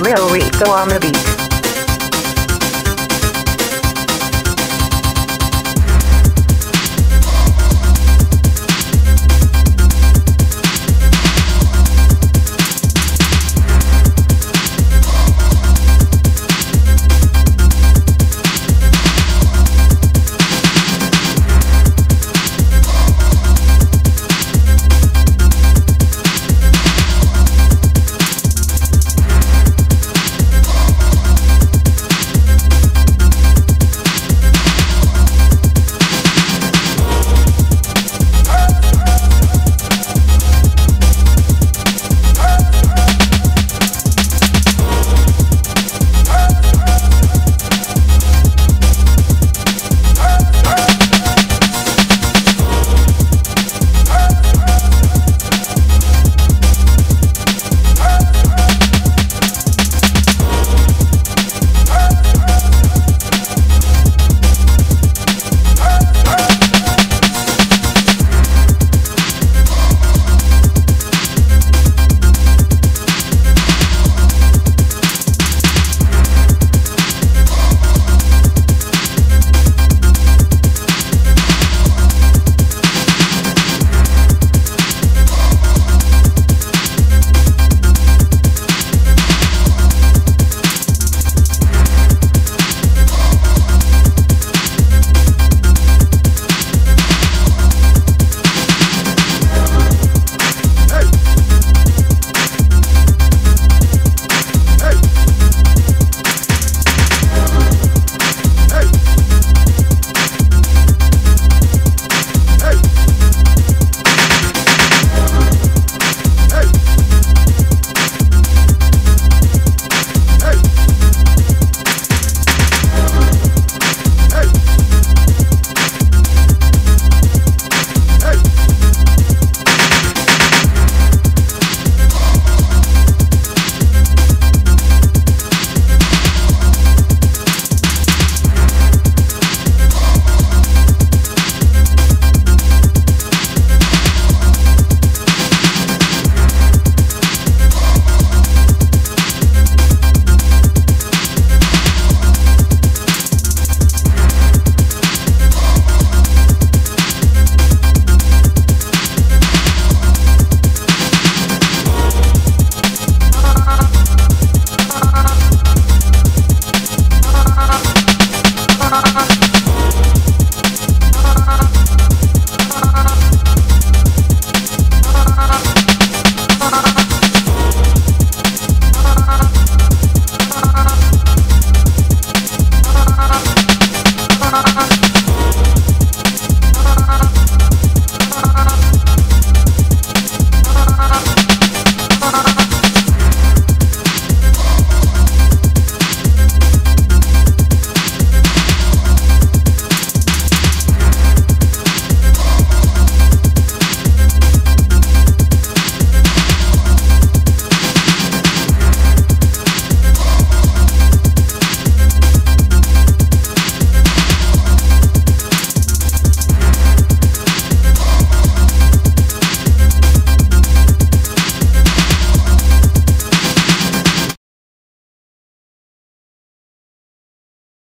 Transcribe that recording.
Lil Rico on the beat.